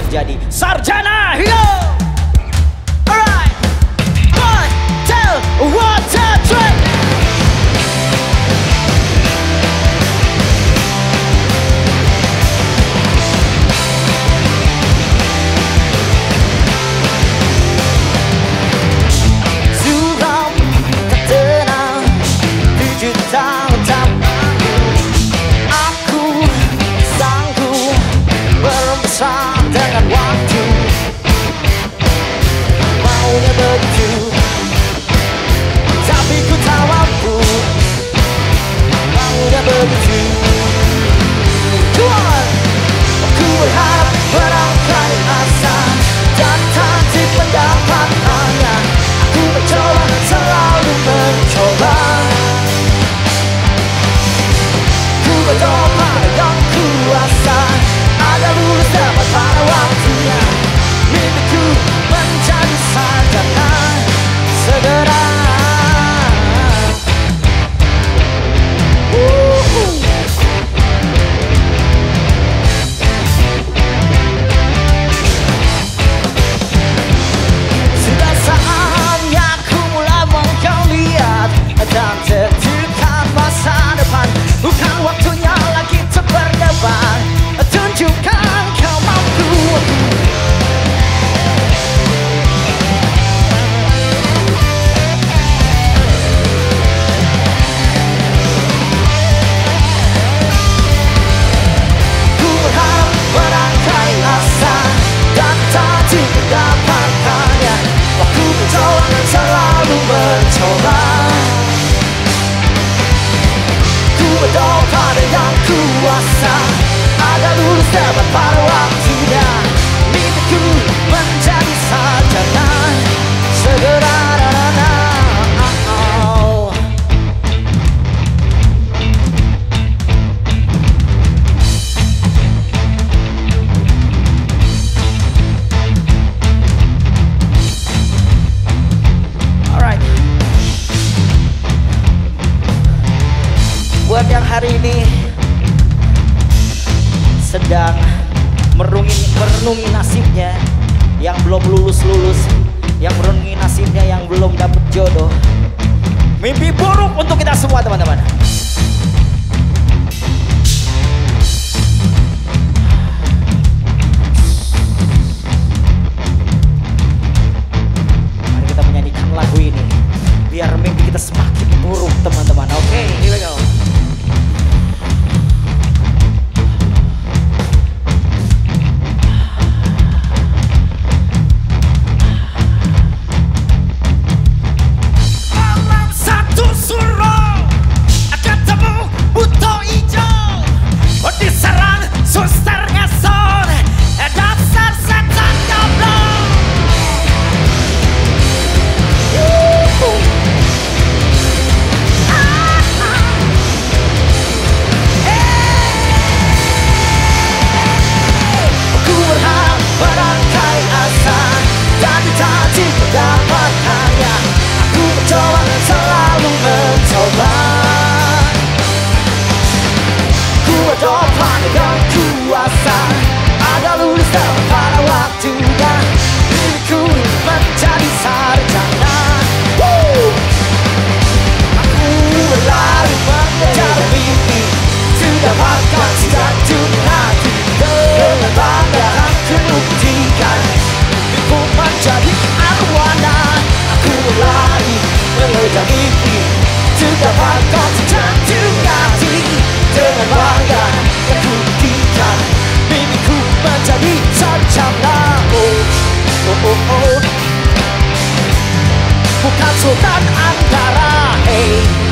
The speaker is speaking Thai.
menjadi sarjana hidup. Buat yang hari ini sedang merungi, merenungi nasibnya yang belum lulus-lulus, yang อจะมีอีกถึงกับพังก่อนที่ทำถึงนาทีเธอมันวางกันแต่คุณที่กันไม่มีคุณมันจะมีฉันชำนาโอ้โอ้โอ้โอ้พวกเขาสู้กันอันตราย